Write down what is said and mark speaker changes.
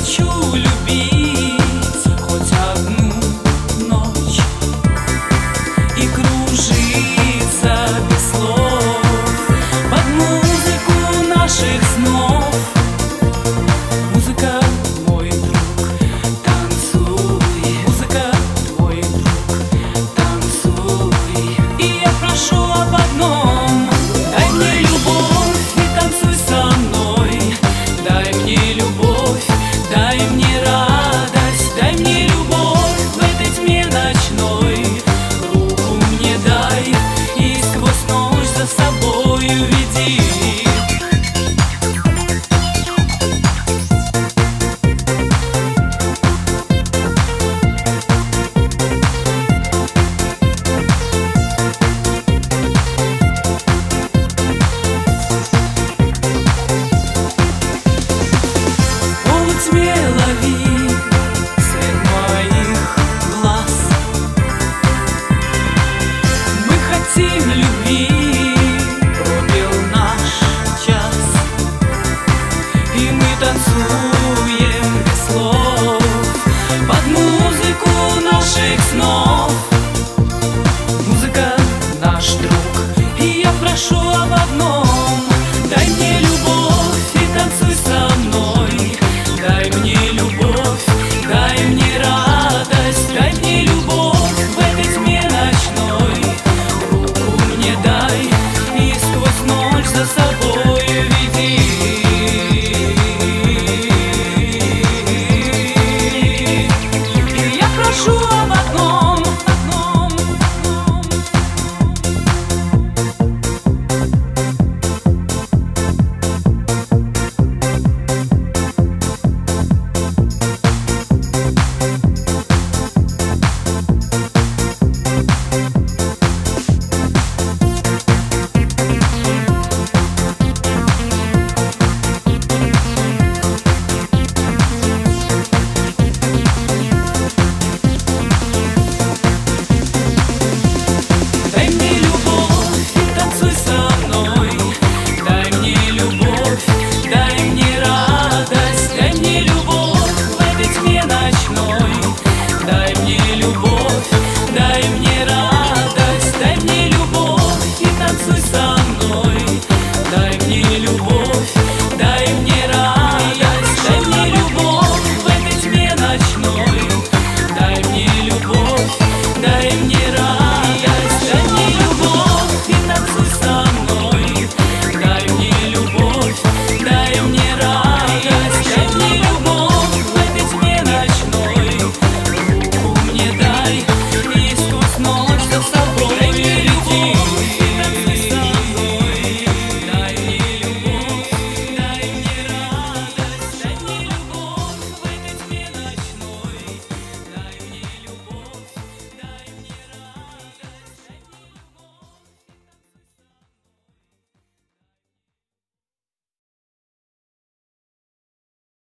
Speaker 1: хочу любить.